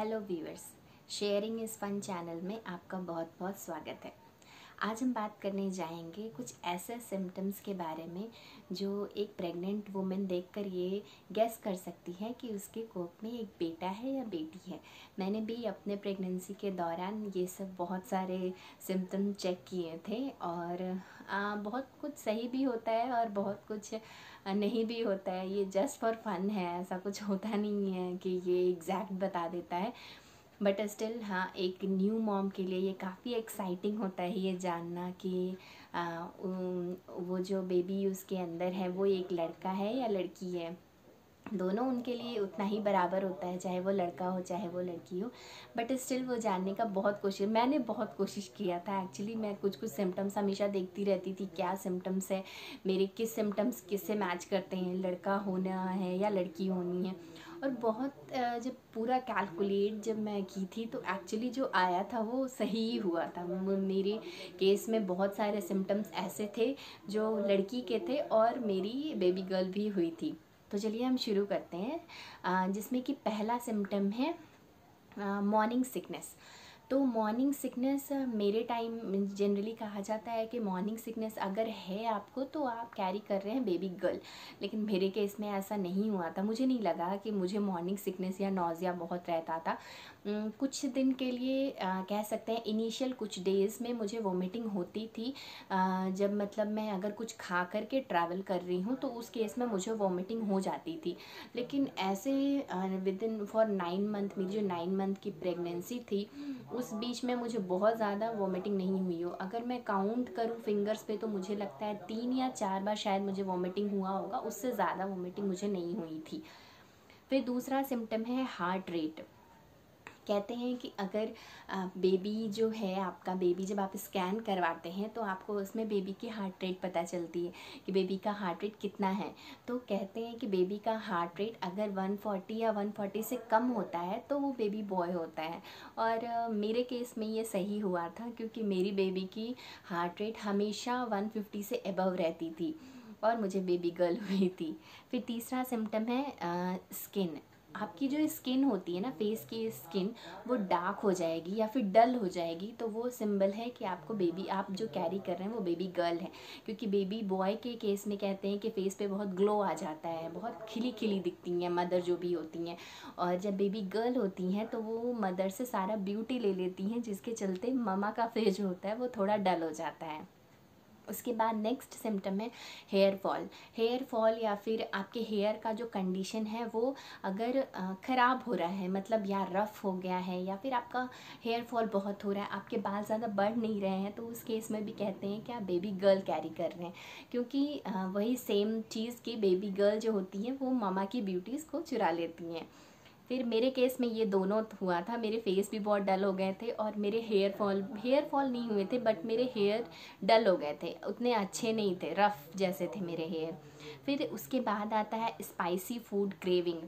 Hello viewers sharing इस fun channel में आपका बहुत बहुत स्वागत है। आज हम बात करने जाएँगे कुछ ऐसे सिम्टम्स के बारे में जो एक प्रेग्नेंट वुमेन देखकर ये गैस कर सकती है कि उसके कोप में एक बेटा है या बेटी है। मैंने भी अपने प्रेगनेंसी के दौरान ये सब बहुत सारे सिम्टम चेक किए थे और आ, बहुत कुछ सही भी होता है और बहुत कुछ नहीं भी होता है। ये जस्ट फॉर फन है ऐसा कुछ होता नहीं है कि ये एग्जैक्ट बता देता है। बट स्टिल हाँ एक न्यू मॉम के लिए ये काफ़ी एक्साइटिंग होता है ये जानना कि आ, वो जो बेबी उसके अंदर है वो एक लड़का है या लड़की है? दोनों उनके लिए उतना ही बराबर होता है चाहे वो लड़का हो चाहे वो लड़की हो। बट स्टिल वो जानने का बहुत कोशिश मैंने बहुत कोशिश किया था एक्चुअली मैं कुछ कुछ सिम्टम्स हमेशा देखती रहती थी क्या सिम्टम्स है मेरे किस सिम्टम्स किससे मैच करते हैं लड़का होना है या लड़की होनी है। और बहुत जब पूरा कैलकुलेट जब मैं की थी तो एक्चुअली जो आया था वो सही हुआ था। मेरे केस में बहुत सारे सिम्टम्स ऐसे थे जो लड़की के थे और मेरी बेबी गर्ल भी हुई थी। तो चलिए हम शुरू करते हैं। जिसमें कि पहला सिम्टम है मॉर्निंग सिकनेस तो मॉर्निंग सिकनेस मेरे टाइम जनरली कहा जाता है कि मॉर्निंग सिकनेस अगर है आपको तो आप कैरी कर रहे हैं बेबी गर्ल लेकिन मेरे केस में ऐसा नहीं हुआ था। मुझे नहीं लगा कि मुझे मॉर्निंग सिकनेस या नोज़िया बहुत रहता था। कुछ दिन के लिए आ, कह सकते हैं इनिशियल कुछ डेज़ में मुझे वोमिटिंग होती थी। आ, जब मतलब मैं अगर कुछ खा कर के ट्रैवल कर रही हूँ तो उस केस में मुझे वोमिटिंग हो जाती थी। लेकिन ऐसे within for nine month मेरी जो नाइन मंथ की प्रेगनेंसी थी उस बीच में मुझे बहुत ज़्यादा वोमिटिंग नहीं हुई हो। अगर मैं काउंट करूँ फिंगर्स पे तो मुझे लगता है तीन या चार बार शायद मुझे वोमिटिंग हुआ होगा उससे ज़्यादा वोमिटिंग मुझे नहीं हुई थी। फिर दूसरा सिम्टम है हार्ट रेट कहते हैं कि अगर बेबी जो है आपका बेबी जब आप स्कैन करवाते हैं तो आपको उसमें बेबी की हार्ट रेट पता चलती है कि बेबी का हार्ट रेट कितना है। तो कहते हैं कि बेबी का हार्ट रेट अगर 140 या 140 से कम होता है तो वो बेबी बॉय होता है। और मेरे केस में ये सही हुआ था क्योंकि मेरी बेबी की हार्ट रेट हमेशा 150 से एबव रहती थी और मुझे बेबी गर्ल हुई थी। फिर तीसरा सिम्टम है आ, स्किन आपकी जो स्किन होती है ना फेस की स्किन वो डार्क हो जाएगी या फिर डल हो जाएगी तो वो सिंबल है कि आपको बेबी आप जो कैरी कर रहे हैं, वो बेबी गर्ल है। क्योंकि बेबी बॉय के केस में कहते हैं कि फेस पे बहुत ग्लो आ जाता है, बहुत खिली खिली दिखती हैं मदर जो भी होती हैं। और जब बेबी गर्ल होती हैं तो वो मदर से सारा ब्यूटी ले लेती हैं, जिसके चलते ममा का फेस जो होता है, वो थोड़ा डल हो जाता है। उसके बाद नेक्स्ट सिम्टम है हेयर फॉल हेयर फॉल या फिर आपके हेयर का जो कंडीशन है वो अगर ख़राब हो रहा है मतलब या रफ़ हो गया है या फिर आपका हेयर फॉल बहुत हो रहा है, आपके बाल ज़्यादा बढ़ नहीं रहे हैं तो उस केस में भी कहते हैं कि आप बेबी गर्ल कैरी कर रहे हैं. क्योंकि वही सेम चीज़ की बेबी गर्ल जो होती है वो मामा की ब्यूटीज़ को चुरा लेती हैं. फिर मेरे केस में ये दोनों हुआ था। मेरे फेस भी बहुत डल हो गए थे और मेरे हेयर फॉल हेयर फॉल नहीं हुए थे बट मेरे हेयर डल हो गए थे। उतने अच्छे नहीं थे रफ़ जैसे थे मेरे हेयर फिर उसके बाद आता है स्पाइसी फ़ूड क्रेविंग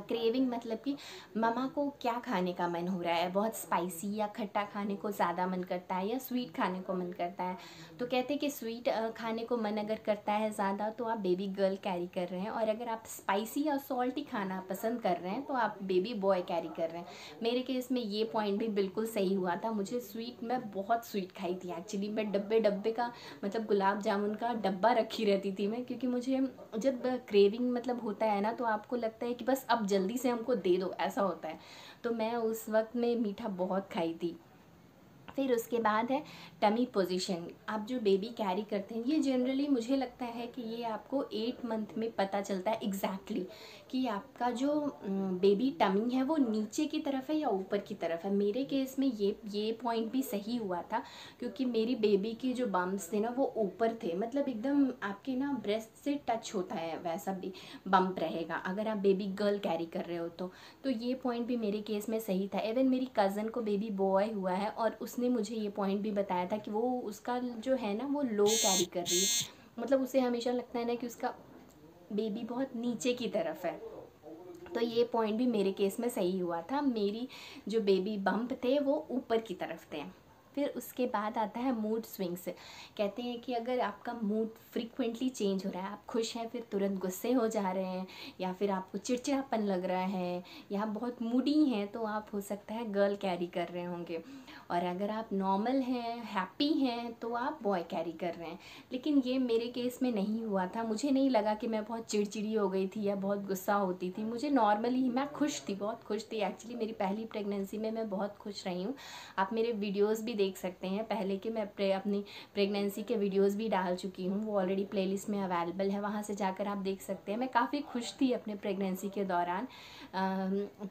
क्रेविंग मतलब कि ममा को क्या खाने का मन हो रहा है? बहुत स्पाइसी या खट्टा खाने को ज़्यादा मन करता है या स्वीट खाने को मन करता है? तो कहते हैं कि स्वीट खाने को मन अगर करता है ज़्यादा तो आप बेबी गर्ल कैरी कर रहे हैं। और अगर आप स्पाइसी या सॉल्टी खाना पसंद कर रहे हैं तो आप बेबी बॉय कैरी कर रहे हैं। मेरे केस में ये पॉइंट भी बिल्कुल सही हुआ था। मुझे स्वीट मैं बहुत स्वीट खाई थी एक्चुअली मैं डब्बे डब्बे का मतलब गुलाब जामुन का डब्बा रखी रहती थी मैं, क्योंकि मुझे जब क्रेविंग मतलब होता है ना तो आपको लगता है कि बस अब जल्दी से हमको दे दो, ऐसा होता है। तो मैं उस वक्त में मीठा बहुत खाई थी। फिर उसके बाद है टमी पोजीशन। आप जो बेबी कैरी करते हैं, ये जनरली मुझे लगता है कि ये आपको एट मंथ में पता चलता है एग्जैक्टली exactly कि आपका जो बेबी टमी है वो नीचे की तरफ़ है या ऊपर की तरफ़ है। मेरे केस में ये ये पॉइंट भी सही हुआ था क्योंकि मेरी बेबी के जो बम्प्स थे ना वो ऊपर थे। मतलब एकदम आपके ना ब्रेस्ट से टच होता है, वैसा भी बम्प रहेगा, अगर आप बेबी गर्ल कैरी कर रहे हो तो। तो ये पॉइंट भी मेरे केस में सही था। इवन मेरी कज़न को बेबी बॉय हुआ है और उसने मुझे ये पॉइंट भी बताया था कि वो उसका जो है ना, वो लो कैरी कर रही है। मतलब उसे हमेशा लगता है ना कि उसका बेबी बहुत नीचे की तरफ़ है। तो ये पॉइंट भी मेरे केस में सही हुआ था। मेरी जो बेबी बम्प थे, वो ऊपर की तरफ़ थे। फिर उसके बाद आता है मूड स्विंग्स कहते हैं कि अगर आपका मूड फ्रिक्वेंटली चेंज हो रहा है, आप खुश हैं, फिर तुरंत गुस्से हो जा रहे हैं, या फिर आपको चिड़चिड़ापन लग रहा है, या बहुत मूडी हैं तो आप हो सकता है गर्ल कैरी कर रहे होंगे। और अगर आप नॉर्मल हैं हैप्पी हैं तो आप बॉय कैरी कर रहे हैं। लेकिन ये मेरे केस में नहीं हुआ था। मुझे नहीं लगा कि मैं बहुत चिड़चिड़ी हो गई थी या बहुत गुस्सा होती थी। मुझे नॉर्मली मैं खुश थी, बहुत खुश थी। एक्चुअली मेरी पहली प्रेगनेंसी में मैं बहुत खुश रही हूँ। आप मेरे वीडियोज़ भी देख सकते हैं। पहले के मैं अपनी प्रेगनेंसी के वीडियोज़ भी डाल चुकी हूँ। वो ऑलरेडी प्ले में अवेलेबल है। वहाँ से जाकर आप देख सकते हैं। मैं काफ़ी खुश थी अपने प्रेगनेंसी के दौरान।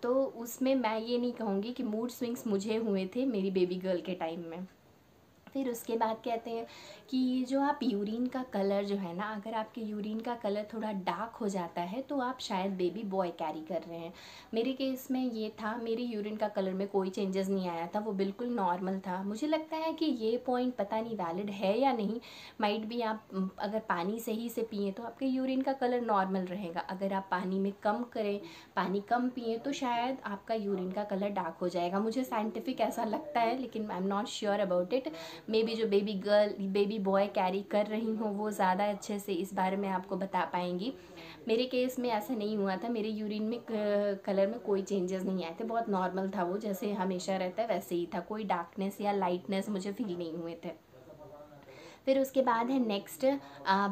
तो उसमें मैं ये नहीं कहूँगी कि मूड स्विंग्स मुझे हुए थे। मेरी बेबी गर्ल के टाइम में। फिर उसके बाद कहते हैं कि जो आप यूरिन का कलर जो है ना, अगर आपके यूरिन का कलर थोड़ा डार्क हो जाता है तो आप शायद बेबी बॉय कैरी कर रहे हैं। मेरे केस में ये था, मेरे यूरिन का कलर में कोई चेंजेस नहीं आया था, वो बिल्कुल नॉर्मल था। मुझे लगता है कि ये पॉइंट पता नहीं वैलिड है या नहीं। माइट भी आप, अगर पानी सही से पिए तो आपके यूरिन का कलर नॉर्मल रहेगा। अगर आप पानी में कम करें, पानी कम पिए तो शायद आपका यूरिन का कलर डार्क हो जाएगा। मुझे साइंटिफिक ऐसा लगता है, लेकिन I am not sure about it may be जो baby girl baby boy carry कर रही हूँ, वो ज़्यादा अच्छे से इस बारे में आपको बता पाएँगी। मेरे केस में ऐसा नहीं हुआ था। मेरे यूरिन में कलर में कोई चेंजेस नहीं आए थे। बहुत नॉर्मल था वो, जैसे हमेशा रहता है, वैसे ही था। कोई डार्कनेस या लाइटनेस मुझे फील नहीं हुए थे। फिर उसके बाद है नेक्स्ट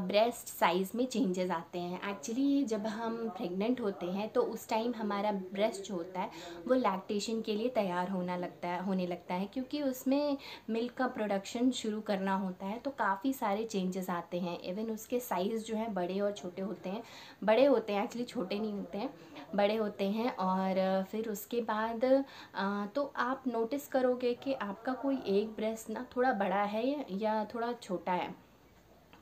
ब्रेस्ट साइज़ में चेंजेस आते हैं। एक्चुअली जब हम प्रेग्नेंट होते हैं तो उस टाइम हमारा ब्रेस्ट जो होता है, वो लैक्टेशन के लिए तैयार होना लगता है, होने लगता है। क्योंकि उसमें मिल्क का प्रोडक्शन शुरू करना होता है तो काफ़ी सारे चेंजेस आते हैं। इवन उसके साइज़ जो है, बड़े और छोटे होते हैं। बड़े होते हैं एक्चुअली छोटे नहीं होते हैं, बड़े होते हैं। और फिर उसके बाद तो आप नोटिस करोगे कि आपका कोई एक ब्रेस्ट ना थोड़ा बड़ा है या थोड़ा छोटा है।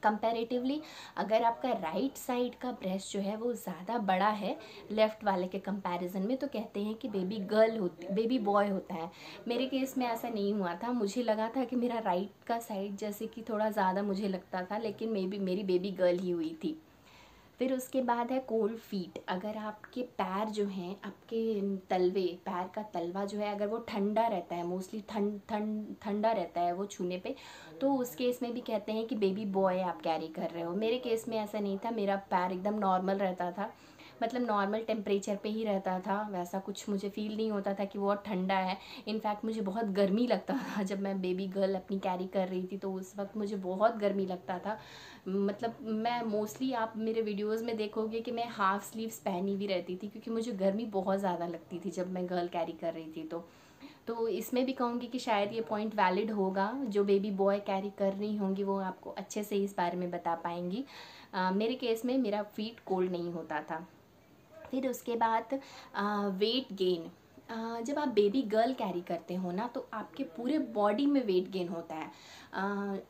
कंपैरेटिवली अगर आपका राइट right साइड का ब्रेस्ट जो है वो ज़्यादा बड़ा है लेफ़्ट वाले के कंपैरिजन में तो कहते हैं कि बेबी गर्ल होती बेबी बॉय होता है। मेरे केस में ऐसा नहीं हुआ था। मुझे लगा था कि मेरा राइट right का साइड जैसे कि थोड़ा ज़्यादा मुझे लगता था, लेकिन मे बी मेरी बेबी गर्ल ही हुई थी। फिर उसके बाद है कोल्ड फीट अगर आपके पैर जो हैं, आपके तलवे, पैर का तलवा जो है, अगर वो ठंडा रहता है मोस्टली ठंड ठंड, ठंडा रहता है वो छूने पे तो उस केस में भी कहते हैं कि बेबी बॉय आप कैरी कर रहे हो। मेरे केस में ऐसा नहीं था, मेरा पैर एकदम नॉर्मल रहता था। मतलब नॉर्मल टेम्परेचर पे ही रहता था वैसा कुछ मुझे फील नहीं होता था कि बहुत ठंडा है। इनफैक्ट मुझे बहुत गर्मी लगता था। जब मैं बेबी गर्ल अपनी कैरी कर रही थी तो उस वक्त मुझे बहुत गर्मी लगता था। मतलब मैं मोस्टली आप मेरे वीडियोस में देखोगे कि मैं हाफ़ स्लीव्स पहनी भी रहती थी क्योंकि मुझे गर्मी बहुत ज़्यादा लगती थी जब मैं गर्ल कैरी कर रही थी। तो तो इसमें भी कहूँगी कि शायद ये पॉइंट वैलिड होगा। जो बेबी बॉय कैरी कर रही होंगी वो आपको अच्छे से इस बारे में बता पाएँगी। आ, मेरे केस में मेरा फीट कोल्ड नहीं होता था। फिर उसके बाद वेट गेन जब आप बेबी गर्ल कैरी करते हो ना तो आपके पूरे बॉडी में वेट गेन होता है।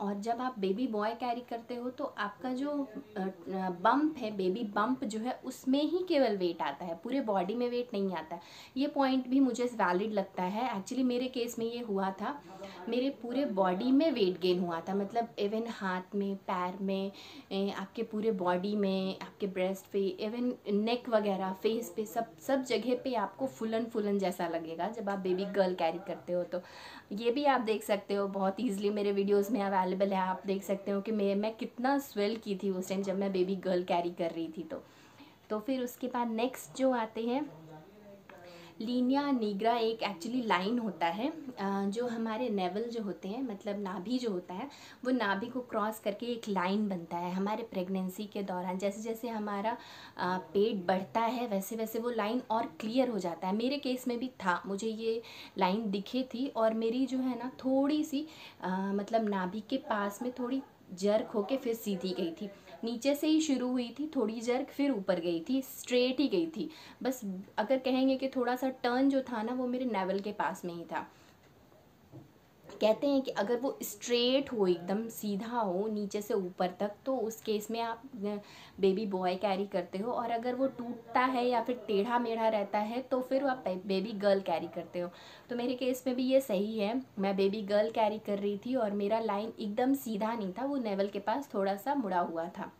और जब आप बेबी बॉय कैरी करते हो तो आपका जो बम्प है बेबी बम्प जो है, उसमें ही केवल वेट आता है। पूरे बॉडी में वेट नहीं आता ये पॉइंट भी मुझे वैलिड लगता है। एक्चुअली मेरे केस में ये हुआ था। मेरे पूरे बॉडी में वेट गेन हुआ था। मतलब इवन हाथ में, पैर में आपके पूरे बॉडी में, आपके ब्रेस्ट पे इवन नेक वगैरह फेस पे, सब सब जगह पे आपको फुलन फुलन जैसा लगेगा जब आप बेबी गर्ल कैरी करते हो तो। ये भी आप देख सकते हो, बहुत ईजिली मेरे वीडियोज़ में अवेलेबल है, आप देख सकते हो कि मैं मैं कितना स्वेल की थी उस टाइम जब मैं बेबी गर्ल कैरी कर रही थी तो। तो फिर उसके बाद नेक्स्ट जो आते हैं लीनिया निग्रा एक एक्चुअली लाइन होता है जो हमारे नेवल जो होते हैं मतलब नाभि जो होता है वो नाभि को क्रॉस करके एक लाइन बनता है हमारे प्रेगनेंसी के दौरान। जैसे जैसे हमारा पेट बढ़ता है वैसे वैसे वो लाइन और क्लियर हो जाता है। मेरे केस में भी था मुझे ये लाइन दिखे थी और मेरी जो है ना थोड़ी सी आ, मतलब नाभि के पास में थोड़ी जर्क होके फिर सीधी गई थी। नीचे से ही शुरू हुई थी, थोड़ी जर्क फिर ऊपर गई थी, स्ट्रेट ही गई थी। बस अगर कहेंगे कि थोड़ा सा टर्न जो था ना, वो मेरे नेवल के पास में ही था। कहते हैं कि अगर वो स्ट्रेट हो, एकदम सीधा हो, नीचे से ऊपर तक तो उस केस में आप बेबी बॉय कैरी करते हो। और अगर वो टूटता है या फिर टेढ़ा मेढ़ा रहता है तो फिर आप बेबी गर्ल कैरी करते हो। तो मेरे केस में भी ये सही है। मैं बेबी गर्ल कैरी कर रही थी और मेरा लाइन एकदम सीधा नहीं था, वो नेवल के पास थोड़ा सा मुड़ा हुआ था।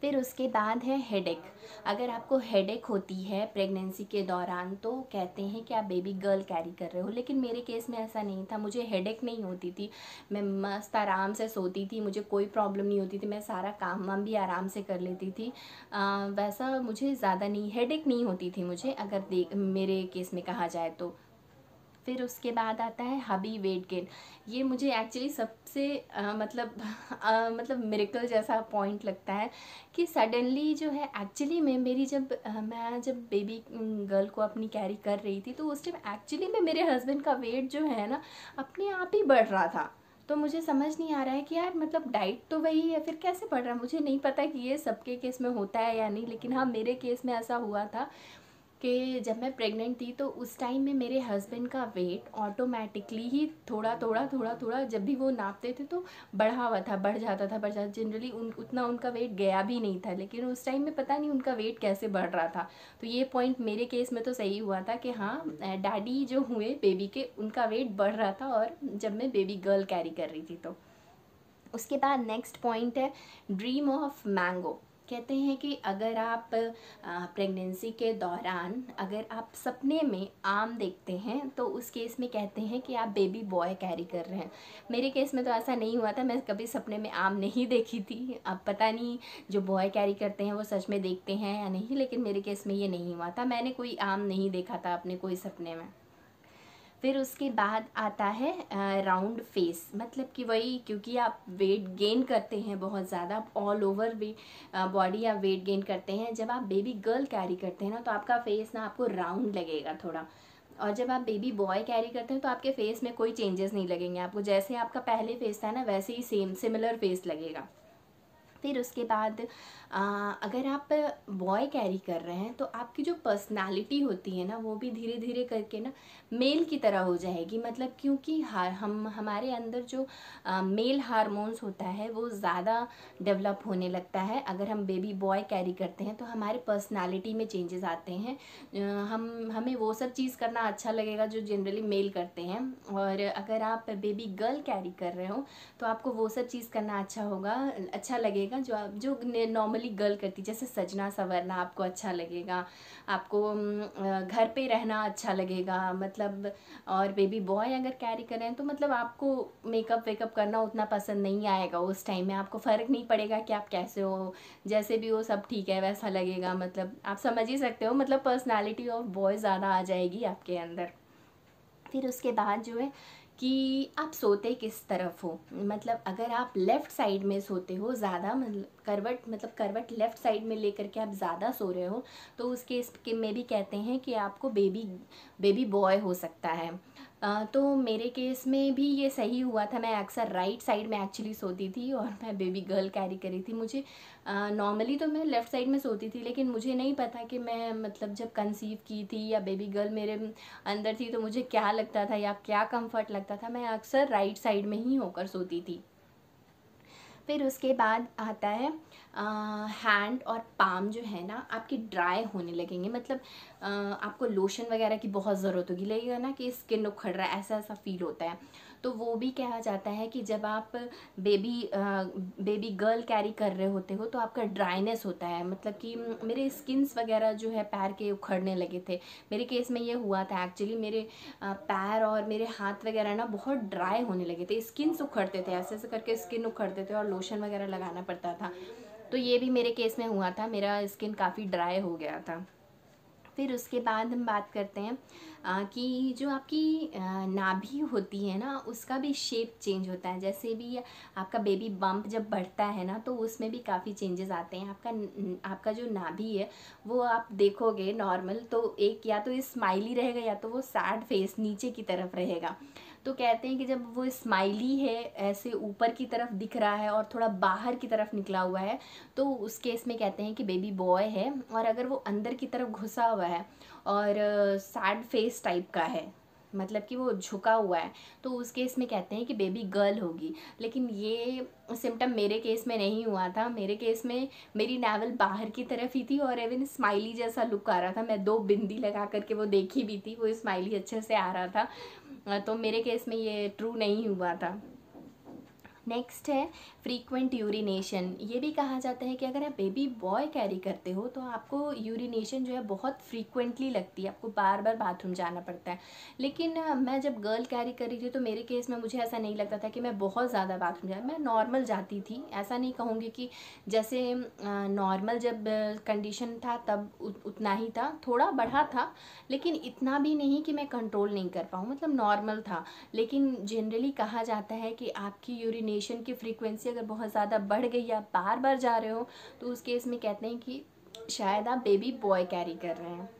फिर उसके बाद है हेडेक अगर आपको हेडेक होती है प्रेगनेंसी के दौरान तो कहते हैं कि आप बेबी गर्ल कैरी कर रहे हो. लेकिन मेरे केस में ऐसा नहीं था. मुझे हेडेक नहीं होती थी. मैं मस्त आराम से सोती थी. मुझे कोई प्रॉब्लम नहीं होती थी. मैं सारा काम वाम भी आराम से कर लेती थी. आ, वैसा मुझे ज़्यादा नहीं हेडेक नहीं होती थी मुझे अगर देख मेरे केस में कहा जाए तो. फिर उसके बाद आता है हबी वेट गेन। ये मुझे एक्चुअली सबसे आ, मतलब आ, मतलब मेरिकल जैसा पॉइंट लगता है कि सडनली जो है एक्चुअली में मेरी जब आ, मैं जब बेबी गर्ल को अपनी कैरी कर रही थी तो उस टाइम एक्चुअली में मेरे हस्बैंड का वेट जो है ना अपने आप ही बढ़ रहा था। तो मुझे समझ नहीं आ रहा है कि यार मतलब डाइट तो वही है फिर कैसे बढ़ रहा है? मुझे नहीं पता कि ये सबके केस में होता है या नहीं लेकिन हाँ मेरे केस में ऐसा हुआ था। कि जब मैं प्रेग्नेंट थी तो उस टाइम में मेरे हस्बैंड का वेट ऑटोमेटिकली ही थोड़ा थोड़ा थोड़ा थोड़ा जब भी वो नापते थे तो बढ़ा हुआ था, बढ़ जाता था, बढ़ जाता जनरली उन, उतना उनका वेट गया भी नहीं था, लेकिन उस टाइम में पता नहीं उनका वेट कैसे बढ़ रहा था। तो ये पॉइंट मेरे केस में तो सही हुआ था कि हाँ डैडी जो हुए बेबी के, उनका वेट बढ़ रहा था और जब मैं बेबी गर्ल कैरी कर रही थी तो। उसके बाद नेक्स्ट पॉइंट है ड्रीम ऑफ़ मैंगो कहते हैं कि अगर आप प्रेगनेंसी के दौरान अगर आप सपने में आम देखते हैं तो उस केस में कहते हैं कि आप बेबी बॉय कैरी कर रहे हैं। मेरे केस में तो ऐसा नहीं हुआ था, मैं कभी सपने में आम नहीं देखी थी। अब पता नहीं जो बॉय कैरी करते हैं, वो सच में देखते हैं या नहीं, लेकिन मेरे केस में ये नहीं हुआ था। मैंने कोई आम नहीं देखा था अपने कोई सपने में। फिर उसके बाद आता है राउंड फेस मतलब कि वही, क्योंकि आप वेट गेन करते हैं बहुत ज़्यादा, आप ऑल ओवर भी बॉडी आप वेट गेन करते हैं। जब आप बेबी गर्ल कैरी करते हैं ना तो आपका फेस ना आपको राउंड लगेगा थोड़ा। और जब आप बेबी बॉय कैरी करते हैं तो आपके फेस में कोई चेंजेस नहीं लगेंगे। आपको जैसे आपका पहले फेस था ना, वैसे ही सेम सिमिलर फेस लगेगा। फिर उसके बाद आ, अगर आप बॉय कैरी कर रहे हैं तो आपकी जो पर्सनालिटी होती है ना वो भी धीरे धीरे करके ना मेल की तरह हो जाएगी। मतलब क्योंकि हम हमारे अंदर जो आ, मेल हारमोन्स होता है वो ज़्यादा डेवलप होने लगता है। अगर हम बेबी बॉय कैरी करते हैं तो हमारे पर्सनालिटी में चेंजेस आते हैं। हम हमें वो सब चीज़ करना अच्छा लगेगा जो जनरली मेल करते हैं। और अगर आप बेबी गर्ल कैरी कर रहे हो तो आपको वो सब चीज़ करना अच्छा होगा अच्छा लगेगा। जो आप, जो नॉर्मली गर्ल करती, जैसे सजना संवरना आपको अच्छा लगेगा, आपको घर पे रहना अच्छा लगेगा मतलब और बेबी बॉय अगर कैरी करें तो मतलब आपको मेकअप वेकअप करना उतना पसंद नहीं आएगा, उस टाइम में आपको फ़र्क नहीं पड़ेगा कि आप कैसे हो, जैसे भी हो, सब ठीक है, वैसा लगेगा मतलब आप समझ ही सकते हो मतलब पर्सनैलिटी ऑफ़ बॉय ज़्यादा आ जाएगी आपके अंदर। फिर उसके बाद जो है कि आप सोते किस तरफ़ हो? मतलब अगर आप लेफ़्ट साइड में सोते हो ज़्यादा मतलब करवट मतलब करवट लेफ़्ट साइड में लेकर के आप ज़्यादा सो रहे हो तो उस केस के में भी कहते हैं कि आपको बेबी बेबी बॉय हो सकता है। आ, तो मेरे केस में भी ये सही हुआ था। मैं अक्सर राइट साइड में एक्चुअली सोती थी और मैं बेबी गर्ल कैरी करी थी। मुझे नॉर्मली तो मैं लेफ़्ट साइड में सोती थी लेकिन मुझे नहीं पता कि मैं मतलब जब कंसीव की थी या बेबी गर्ल मेरे अंदर थी तो मुझे क्या लगता था या क्या कंफर्ट लगता था मैं अक्सर राइट साइड में ही होकर सोती थी। फिर उसके बाद आता है हैंड और पाम जो है ना आपके ड्राई होने लगेंगे। मतलब आ, आपको लोशन वगैरह की बहुत ज़रूरत होगी। लगेगा ना कि स्किन उखड़ रहा है ऐसा ऐसा फील होता है। तो वो भी कहा जाता है कि जब आप बेबी बेबी गर्ल कैरी कर रहे होते हो तो आपका ड्राइनेस होता है। मतलब कि मेरे स्किन्स वगैरह जो है पैर के उखड़ने लगे थे। मेरे केस में ये हुआ था एक्चुअली मेरे पैर और मेरे हाथ वगैरह ना बहुत ड्राई होने लगे थे। स्किन्स उखड़ते थे, ऐसे ऐसे करके स्किन उखड़ते थे और लोशन वगैरह लगाना पड़ता था। तो ये भी मेरे केस में हुआ था, मेरा स्किन काफ़ी ड्राई हो गया था। फिर उसके बाद हम बात करते हैं कि जो आपकी नाभि होती है ना, उसका भी शेप चेंज होता है। जैसे भी आपका बेबी बम्प जब बढ़ता है ना तो उसमें भी काफ़ी चेंजेस आते हैं। आपका आपका जो नाभि है, वो आप देखोगे नॉर्मल तो एक या तो स्माइली रहेगा या तो वो सैड फेस नीचे की तरफ़ रहेगा। तो कहते हैं कि जब वो स्माइली है, ऐसे ऊपर की तरफ़ दिख रहा है और थोड़ा बाहर की तरफ़ निकला हुआ है तो उस केस में कहते हैं कि बेबी बॉय है और अगर वो अंदर की तरफ़ घुसा हुआ है और सैड फेस टाइप का है। मतलब कि वो झुका हुआ है। तो उस केस में कहते हैं कि बेबी गर्ल होगी। लेकिन ये सिम्टम मेरे केस में नहीं हुआ था। मेरे केस में मेरी नावल बाहर की तरफ़ ही थी और एवन स्माइली जैसा लुक आ रहा था। मैं दो बिंदी लगा करके वो देखी भी थी। वो स्माइली अच्छे से आ रहा था। तो मेरे केस में ये ट्रू नहीं हुआ था। नेक्स्ट है फ्रीक्वेंट यूरिनेशन ये भी कहा जाता है कि अगर आप बेबी बॉय कैरी करते हो तो आपको यूरिनेशन जो है बहुत फ्रीक्वेंटली लगती है। आपको बार बार बाथरूम जाना पड़ता है। लेकिन मैं जब गर्ल कैरी कर रही थी तो मेरे केस में मुझे ऐसा नहीं लगता था कि मैं बहुत ज़्यादा बाथरूम जाए मैं नॉर्मल जाती थी। ऐसा नहीं कहूँगी कि जैसे नॉर्मल जब कंडीशन था, तब उतना ही था। थोड़ा बढ़ा था, लेकिन इतना भी नहीं कि मैं कंट्रोल नहीं कर पाऊँ। मतलब नॉर्मल था। लेकिन जनरली कहा जाता है कि आपकी यूरिनेशन की फ्रीक्वेंसी अगर बहुत ज़्यादा बढ़ गई या बार बार जा रहे हो तो उस केस में कहते हैं कि शायद आप बेबी बॉय कैरी कर रहे हैं।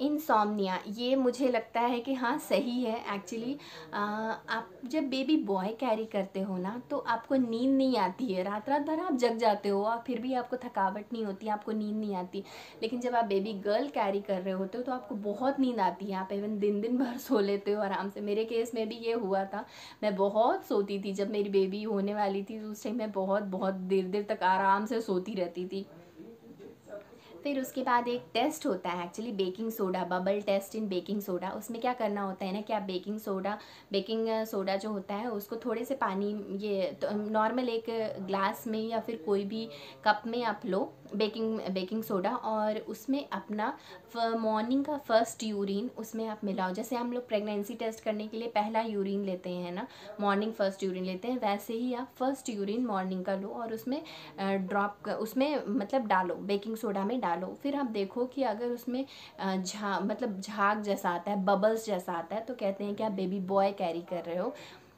इनसोमनिया ये मुझे लगता है कि हाँ सही है एक्चुअली आप जब बेबी बॉय कैरी करते हो ना तो आपको नींद नहीं आती है। रात रात भर आप जग जाते हो और फिर भी आपको थकावट नहीं होती, आपको नींद नहीं आती। लेकिन जब आप बेबी गर्ल कैरी कर रहे होते हो तो आपको बहुत नींद आती है। आप इवन दिन दिन भर सो लेते हो आराम से। मेरे केस में भी ये हुआ था। मैं बहुत सोती थी। जब मेरी बेबी होने वाली थी तो उस टाइम मैं बहुत बहुत देर देर तक आराम से सोती रहती थी। फिर उसके बाद एक टेस्ट होता है actually baking soda bubble test in baking soda उसमें क्या करना होता है ना कि आप बेकिंग सोडा बेकिंग सोडा जो होता है, उसको थोड़े से पानी, ये तो नॉर्मल एक ग्लास में या फिर कोई भी कप में आप लो बेकिंग बेकिंग सोडा और उसमें अपना मॉर्निंग का फ़र्स्ट यूरिन उसमें आप मिलाओ। जैसे हम लोग प्रेगनेंसी टेस्ट करने के लिए पहला यूरिन लेते हैं ना? मॉर्निंग फ़र्स्ट यूरिन लेते हैं, वैसे ही आप फ़र्स्ट यूरिन मॉर्निंग का लो और उसमें ड्रॉप उसमें मतलब डालो बेकिंग सोडा में डालो। फिर आप देखो कि अगर उसमें झा मतलब झाग जैसा आता है बबल्स जैसा आता है तो कहते हैं कि आप बेबी बॉय कैरी कर रहे हो।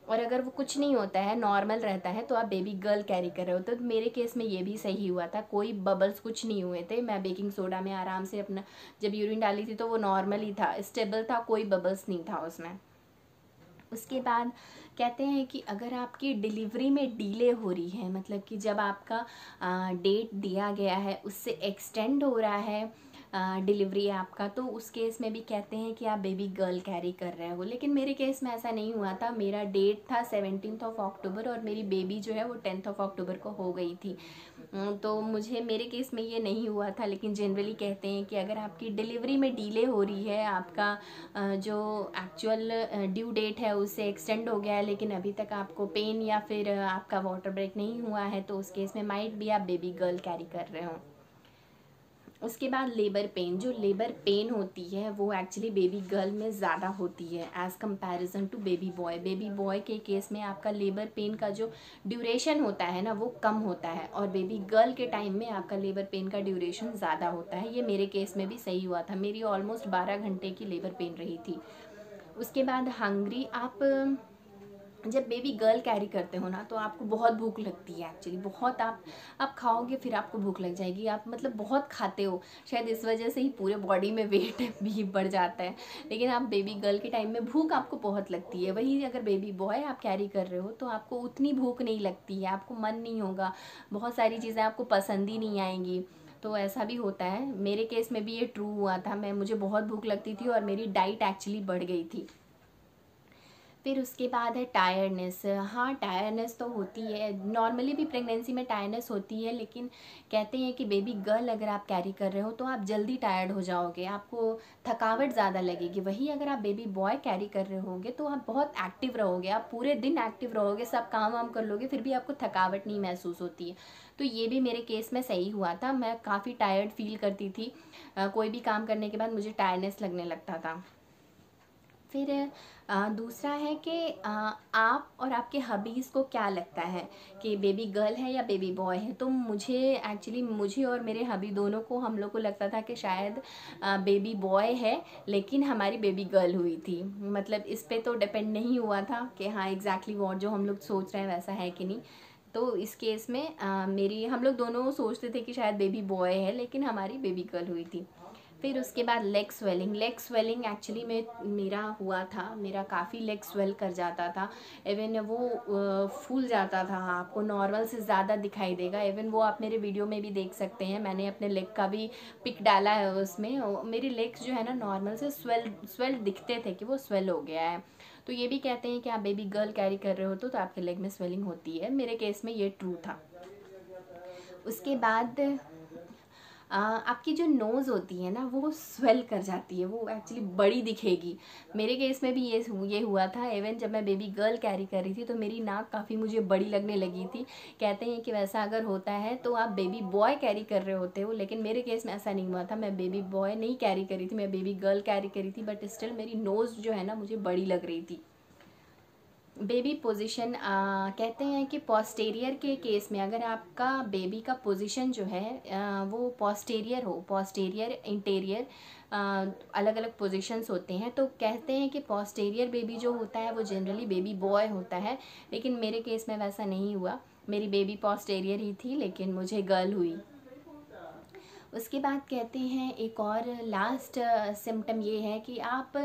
और अगर वो कुछ नहीं होता है नॉर्मल रहता है तो आप बेबी गर्ल कैरी कर रहे हो। तो मेरे केस में ये भी सही हुआ था। कोई बबल्स कुछ नहीं हुए थे। मैं बेकिंग सोडा में आराम से अपना, जब यूरिन डाली थी तो वो नॉर्मल ही था। स्टेबल था, कोई बबल्स नहीं था उसमें। उसके बाद कहते हैं कि अगर आपकी डिलीवरी में डीले हो रही है मतलब कि जब आपका डेट दिया गया है, उससे एक्सटेंड हो रहा है डिलीवरी है आपका तो उस केस में भी कहते हैं कि आप बेबी गर्ल कैरी कर रहे हो। लेकिन मेरे केस में ऐसा नहीं हुआ था। मेरा डेट था सेवनटीन ऑफ़ अक्टूबर और मेरी बेबी जो है वो टेंथ ऑफ़ अक्टूबर को हो गई थी। तो मुझे, मेरे केस में ये नहीं हुआ था, लेकिन जनरली कहते हैं कि अगर आपकी डिलीवरी में डीले हो रही है, आपका जो एक्चुअल ड्यू डेट है उससे एक्सटेंड हो गया है, लेकिन अभी तक आपको पेन या फिर आपका वाटर ब्रेक नहीं हुआ है तो उस केस में माइट भी आप बेबी गर्ल कैरी कर रहे हो। उसके बाद लेबर पेन जो लेबर पेन होती है, वो एक्चुअली बेबी गर्ल में ज़्यादा होती है as comparison to baby boy baby boy के केस में आपका लेबर पेन का जो ड्यूरेशन होता है ना, वो कम होता है और बेबी गर्ल के टाइम में आपका लेबर पेन का ड्यूरेशन ज़्यादा होता है. ये मेरे केस में भी सही हुआ था. मेरी ऑलमोस्ट बारह घंटे की लेबर पेन रही थी. उसके बाद हंगरी आप जब बेबी गर्ल कैरी करते हो ना तो आपको बहुत भूख लगती है एक्चुअली बहुत आप आप खाओगे फिर आपको भूख लग जाएगी। आप मतलब बहुत खाते हो, शायद इस वजह से ही पूरे बॉडी में वेट भी बढ़ जाता है। लेकिन आप बेबी गर्ल के टाइम में भूख आपको बहुत लगती है। वही अगर बेबी बॉय आप कैरी कर रहे हो तो आपको उतनी भूख नहीं लगती है, आपको मन नहीं होगा। बहुत सारी चीज़ें आपको पसंद ही नहीं आएँगी। तो ऐसा भी होता है। मेरे केस में भी ये ट्रू हुआ था। मैं, मुझे बहुत भूख लगती थी और मेरी डाइट एक्चुअली बढ़ गई थी। फिर उसके बाद है टायर्डनेस हाँ टायर्डनेस तो होती है। नॉर्मली भी प्रेगनेंसी में टायर्डनेस होती है, लेकिन कहते हैं कि बेबी गर्ल अगर आप कैरी कर रहे हो तो आप जल्दी टायर्ड हो जाओगे। आपको थकावट ज़्यादा लगेगी। वही अगर आप बेबी बॉय कैरी कर रहे होंगे तो आप बहुत एक्टिव रहोगे। आप पूरे दिन एक्टिव रहोगे, सब काम वाम कर लोगे, फिर भी आपको थकावट नहीं महसूस होती है। तो ये भी मेरे केस में सही हुआ था। मैं काफ़ी टायर्ड फील करती थी। कोई भी काम करने के बाद मुझे टायर्डनेस लगने लगता था। फिर दूसरा है कि आप और आपके हबीज़ को क्या लगता है कि बेबी गर्ल है या बेबी बॉय है? तो मुझे एक्चुअली मुझे और मेरे हबी दोनों को हम लोग को लगता था कि शायद बेबी बॉय है लेकिन हमारी बेबी गर्ल हुई थी। मतलब इस पर तो डिपेंड नहीं हुआ था कि हाँ एग्जैक्टली exactly वॉट जो हम लोग सोच रहे हैं वैसा है कि नहीं। तो इस केस में आ, मेरी हम लोग दोनों सोचते थे कि शायद बेबी बॉय है लेकिन हमारी बेबी गर्ल हुई थी। फिर उसके बाद leg swelling leg swelling actually में मेरा हुआ था मेरा काफ़ी लेग स्वेल कर जाता था. इवन वो फूल जाता था आपको नॉर्मल से ज़्यादा दिखाई देगा. इवन वो आप मेरे वीडियो में भी देख सकते हैं. मैंने अपने लेग का भी पिक डाला है उसमें. मेरे लेग्स जो है ना नॉर्मल से स्वेल स्वेल दिखते थे कि वो स्वेल हो गया है. तो ये भी कहते हैं कि आप बेबी गर्ल कैरी कर रहे हो तो, तो आपके लेग में स्वेलिंग होती है. मेरे केस में ये ट्रू था. उसके बाद आपकी जो नोज़ होती है ना, वो स्वेल कर जाती है, वो एक्चुअली बड़ी दिखेगी। मेरे केस में भी ये ये हुआ था। इवन जब मैं बेबी गर्ल कैरी कर रही थी तो मेरी नाक काफ़ी मुझे बड़ी लगने लगी थी। कहते हैं कि वैसा अगर होता है तो आप बेबी बॉय कैरी कर रहे होते हो। लेकिन मेरे केस में ऐसा नहीं हुआ था। मैं बेबी बॉय नहीं कैरी करी थी, मैं बेबी गर्ल कैरी करी थी बट स्टिल मेरी नोज़ जो है ना, मुझे बड़ी लग रही थी। बेबी पोजीशन कहते हैं कि पोस्टेरियर के केस में अगर आपका बेबी का पोजीशन जो है आ, वो पोस्टेरियर हो पोस्टेरियर इंटेरियर अलग अलग पोजीशंस होते हैं तो कहते हैं कि पोस्टेरियर बेबी जो होता है वो जनरली बेबी बॉय होता है लेकिन मेरे केस में वैसा नहीं हुआ। मेरी बेबी पोस्टेरियर ही थी लेकिन मुझे गर्ल हुई। उसके बाद कहते हैं एक और लास्ट सिम्टम ये है कि आप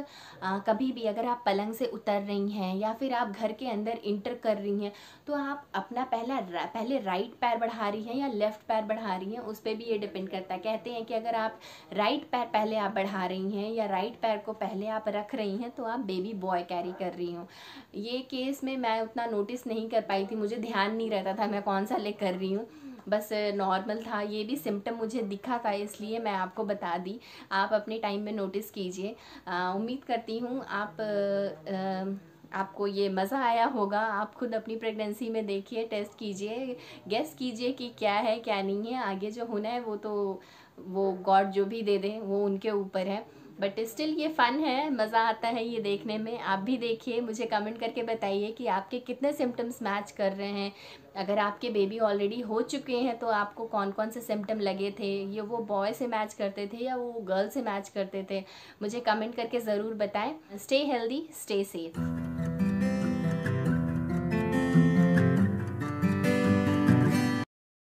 आ, कभी भी अगर आप पलंग से उतर रही हैं या फिर आप घर के अंदर इंटर कर रही हैं तो आप अपना पहला पहले राइट पैर बढ़ा रही हैं या लेफ़्ट पैर बढ़ा रही हैं उस पर भी ये डिपेंड करता है। कहते हैं कि अगर आप राइट पैर पहले आप बढ़ा रही हैं या राइट पैर को पहले आप रख रही हैं तो आप बेबी बॉय कैरी कर रही हूँ। ये केस में मैं उतना नोटिस नहीं कर पाई थी मुझे ध्यान नहीं रहता था मैं कौन सा ले कर रही हूँ। बस नॉर्मल था। ये भी सिम्टम मुझे दिखा था इसलिए मैं आपको बता दी। आप अपने टाइम में नोटिस कीजिए। उम्मीद करती हूँ आप आ, आपको ये मज़ा आया होगा। आप खुद अपनी प्रेगनेंसी में देखिए टेस्ट कीजिए गेस कीजिए कि क्या है क्या नहीं है। आगे जो होना है वो तो वो गॉड जो भी दे दें वो उनके ऊपर है। बट स्टिल ये फ़न है, मज़ा आता है ये देखने में। आप भी देखिए, मुझे कमेंट करके बताइए कि आपके कितने सिम्टम्स मैच कर रहे हैं। अगर आपके बेबी ऑलरेडी हो चुके हैं तो आपको कौन कौन से सिम्टम लगे थे? ये वो बॉय से मैच करते थे या वो गर्ल से मैच करते थे? मुझे कमेंट करके ज़रूर बताएँ। Stay healthy stay safe